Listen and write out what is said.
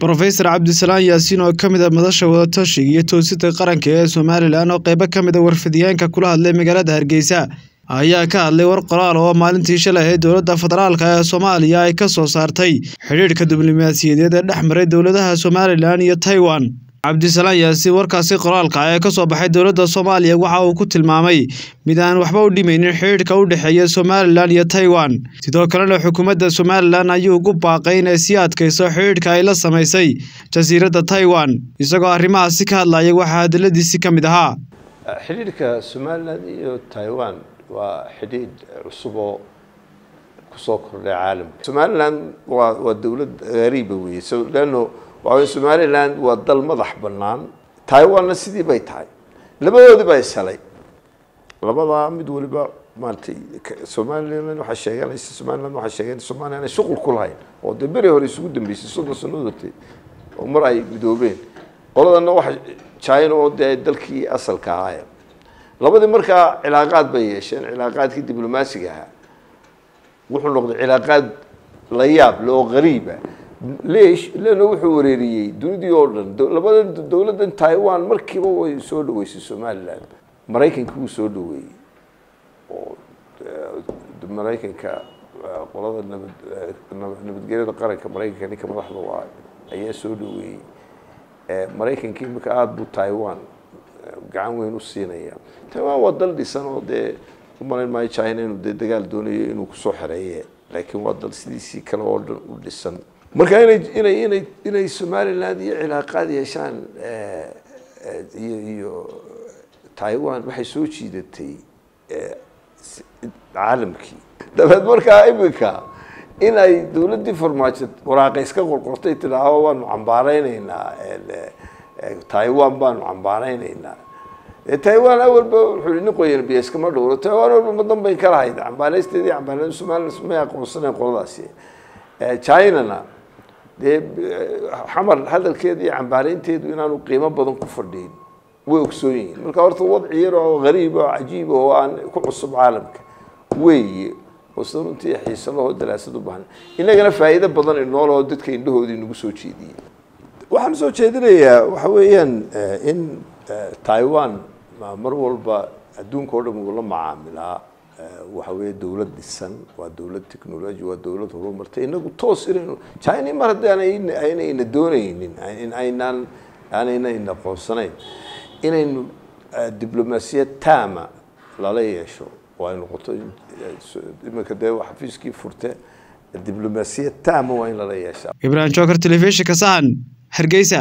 Professor Cabdisalaan Yaasiin oo ka mid ah madasha wada-tashiga iyo toosinta qaranka ee Somalilan oo qaybo ka mid ah warfidyaanka kula hadlay magaalada Hargeysa ayaa ka hadlay war qoraal oo maalintii shalay ahayd dowladda federaalk ee Soomaaliya ay ka soo saartay xidhiidhka diblomaasiyadeed ee dhex maray dowladaha Somalilan iyo Taiwan. Cabdisalaan Yaasiin warkaasi qoraalka ah ee ka soo baxay dowladda Soomaaliya waxa uu ku tilmaamay mid aan waxba u dhimaynin xidhiidhka u dhexeeya Somalilan iyo Taiwan. Sidoo kalena xukuumadda Somalilan ayuu ugu baaqay inay sii adkayso xidhiidhka ay la samaysay jasiiradda Taiwan. Isagoo arrimahaasi ka hadlayay waxaa hadaladiisi ka mid ahaa. xidhiidhka somalilan iyo taiwan waa xidhiidh cusub oo ku soo kordhay caalamka somalilan waa dowlad gariiba weeye so leanno waxa weye somalilan waa dal madax bannaan. Taiwanna sidii bay tahay. Labadoodii baa ishelay labadaa mid waliba maaragtay somalilan waxaa sheeganaysa somaliland waxaa sheeganaysa somalia inay shuqul ku lahayn. Oo dee beri hore isugu dambeysay soddon sannadood hortay oo mar ay midoobeen. Qoladana waxa china oo dee dalkii asalka ahaaya labadii markaa cilaaqaad bay yeesheen. Cilaaqaadkii diblomaasiga ahaa. Wuxuu noqday cilaaqaad la yaab le qariiba leesh leanna wuxuu wareeriyey dunidii oo dhan. Labada dowladdan taiwan markiiba way soo dhaweysay somaliland. Maraykanka wuu soo dhaweeyey. Oo maraykanka qolada nabad nabadgelyada qaranka maraykanka ninka madaxda waa ayaa soo dhaweeyey. Maraykanka imika aada buu taiwan gacan weyn u siinaya taiwan waa dal dhisan oo dee umalayn maayo china inuu dee dagaal doonayo inuu ku soo xereeye. Laakiin waa dal sidiisii kale oo dhan u dhisan marka inay inay inay inay somaliland iyo cilaaqaad yeeshaan iyo iyo taiwan waxay soo jiidatay caalamkii. Dabeed markaa imika in ay dowladdii farmaajo waraaqa iska qorqortay tidhaaho waanu cambaareyneynaa taiwan baanu cambaareyneynaa taiwan awalba wuxuu nin qoyan biyo iskama dhowro. Taiwan walba ma dambayn kala hayd cambaareysteedii cambaare somaliland may aqoonsaneen qoladaasi. Chinana dee xamar hadalkeeda iyo cambaareynteedu inaanu qiimo badan ku fadhiin. Way ogsoon yihiin. Marka horta wadci yar oo gariib oo cajiib oo aan ku cusub caalamka weeye. Sida runtii xiise lahoo daraasad u baahan. Inagana faa'iido badan inoolahoo dadka indhahoodii nagu soo jeediyey waxaan soo jeedinayaa waxa weeyaan in taiwan mar walba adduunka oo dhan wuu la macaamilaa waxa weeye dowlad dhisan waa dowlad technology waa dowlad horumartay. Inagu toos inaynu china mar haddii aynayna doonaynin aynaan aanayna aqoonsanayn inaynu diblomaasiyad taama lala yeesho oo noqoto iminka dee xafiiskii furte diblomaasiyad taama waa in lala yeeshaa. Ibrahim joker telefishinka sahan hargeysa